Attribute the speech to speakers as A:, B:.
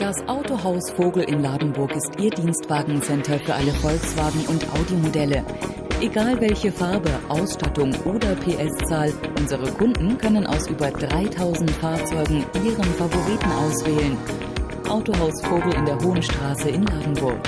A: Das Autohaus Vogel in Ladenburg ist Ihr Dienstwagencenter für alle Volkswagen- und Audi-Modelle. Egal welche Farbe, Ausstattung oder PS-Zahl, unsere Kunden können aus über 3000 Fahrzeugen ihren Favoriten auswählen. Autohaus Vogel in der Hohenstraße in Ladenburg.